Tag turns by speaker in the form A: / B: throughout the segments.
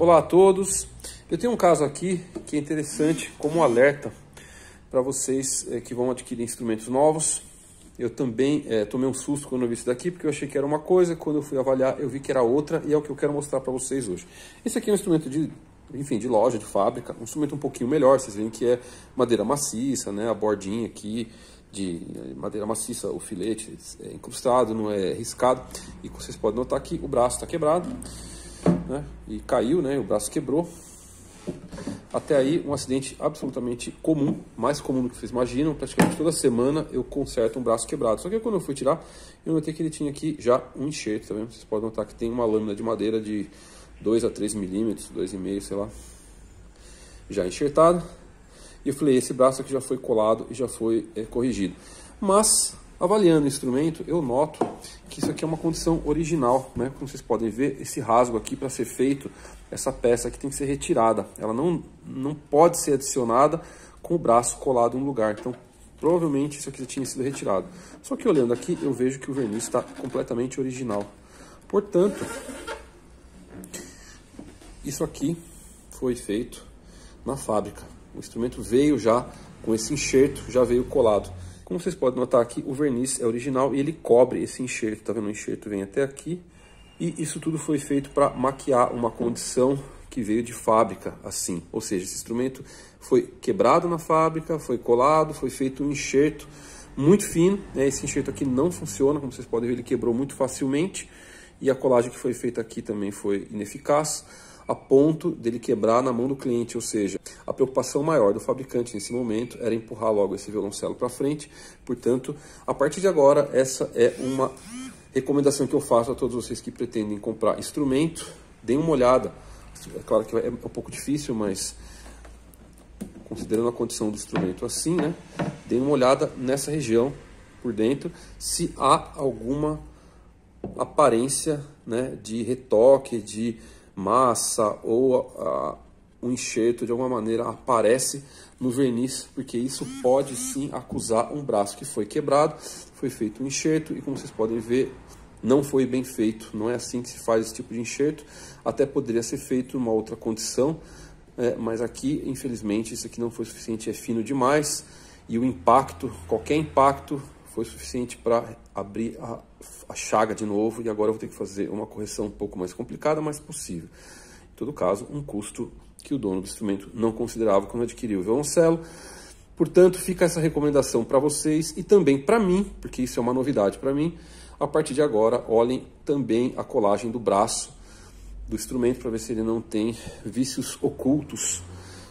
A: Olá a todos. Eu tenho um caso aqui que é interessante como alerta para vocês é, que vão adquirir instrumentos novos. Eu também é, tomei um susto quando eu vi isso daqui, porque eu achei que era uma coisa, quando eu fui avaliar eu vi que era outra, e é o que eu quero mostrar para vocês hoje. Esse aqui é um instrumento de, enfim, de loja, de fábrica, um instrumento um pouquinho melhor, vocês veem que é madeira maciça, né, a bordinha aqui de madeira maciça, o filete é incrustado, não é riscado, e vocês podem notar que o braço está quebrado, né? E caiu, né? O braço quebrou. Até aí, um acidente absolutamente comum, mais comum do que vocês imaginam. Praticamente toda semana eu conserto um braço quebrado. Só que quando eu fui tirar, eu notei que ele tinha aqui já um enxerto, tá? Vocês podem notar que tem uma lâmina de madeira de 2 a 3 milímetros, 2,5, sei lá, já enxertado. E eu falei, esse braço aqui já foi colado e já foi é, corrigido. Mas Avaliando o instrumento, eu noto isso aqui é uma condição original, né? Como vocês podem ver, esse rasgo aqui para ser feito, essa peça aqui tem que ser retirada. Ela não, não pode ser adicionada com o braço colado no lugar. Então, provavelmente isso aqui já tinha sido retirado. Só que olhando aqui, eu vejo que o verniz está completamente original. Portanto, isso aqui foi feito na fábrica. O instrumento veio já com esse enxerto, já veio colado. Como vocês podem notar aqui, o verniz é original e ele cobre esse enxerto, tá vendo? O enxerto vem até aqui. E isso tudo foi feito para maquiar uma condição que veio de fábrica assim. Ou seja, esse instrumento foi quebrado na fábrica, foi colado, foi feito um enxerto muito fino. Né? Esse enxerto aqui não funciona, como vocês podem ver, ele quebrou muito facilmente. E a colagem que foi feita aqui também foi ineficaz a ponto dele quebrar na mão do cliente, ou seja, a preocupação maior do fabricante nesse momento era empurrar logo esse violoncelo para frente. Portanto, a partir de agora, essa é uma recomendação que eu faço a todos vocês que pretendem comprar instrumento. Deem uma olhada. É claro que é um pouco difícil, mas considerando a condição do instrumento assim, né? Deem uma olhada nessa região por dentro, se há alguma aparência né, de retoque, de massa ou uh, um enxerto de alguma maneira aparece no verniz, porque isso pode sim acusar um braço que foi quebrado, foi feito um enxerto e como vocês podem ver, não foi bem feito, não é assim que se faz esse tipo de enxerto, até poderia ser feito uma outra condição, é, mas aqui, infelizmente, isso aqui não foi suficiente, é fino demais e o impacto, qualquer impacto foi suficiente para abrir a, a, chaga de novo e agora eu vou ter que fazer uma correção um pouco mais complicada, mas possível. Em todo caso, um custo que o dono do instrumento não considerava quando adquiriu o violoncelo. Portanto, fica essa recomendação para vocês e também para mim, porque isso é uma novidade para mim. A partir de agora, olhem também a colagem do braço do instrumento para ver se ele não tem vícios ocultos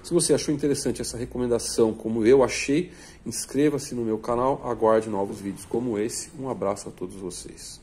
A: se você achou interessante essa recomendação, como eu achei, inscreva-se no meu canal, aguarde novos vídeos como esse. Um abraço a todos vocês.